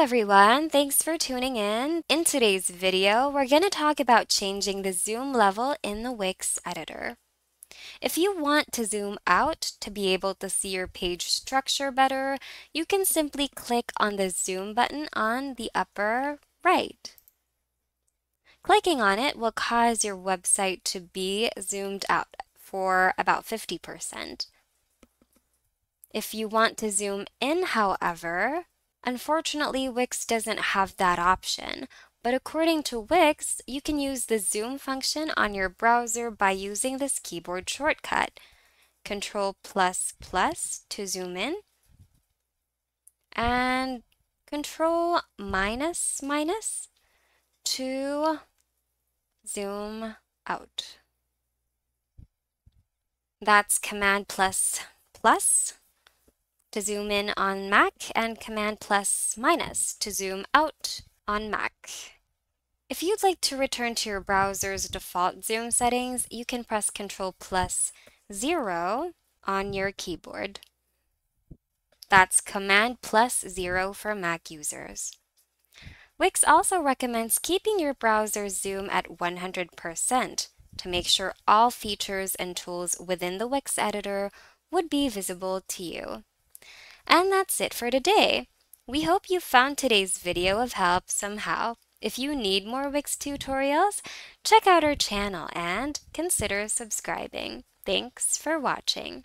everyone, thanks for tuning in. In today's video, we're going to talk about changing the zoom level in the Wix editor. If you want to zoom out to be able to see your page structure better, you can simply click on the zoom button on the upper right. Clicking on it will cause your website to be zoomed out for about 50%. If you want to zoom in, however, unfortunately Wix doesn't have that option. But according to Wix, you can use the zoom function on your browser by using this keyboard shortcut. Control plus plus to zoom in and Control minus minus to zoom out. That's Command plus plus to zoom in on Mac and Command plus minus to zoom out on Mac. If you'd like to return to your browser's default zoom settings, you can press Ctrl plus 0 on your keyboard. That's Command plus 0 for Mac users. Wix also recommends keeping your browser's zoom at 100% to make sure all features and tools within the Wix editor would be visible to you. And that's it for today. We hope you found today's video of help somehow. If you need more Wix tutorials, check out our channel and consider subscribing. Thanks for watching.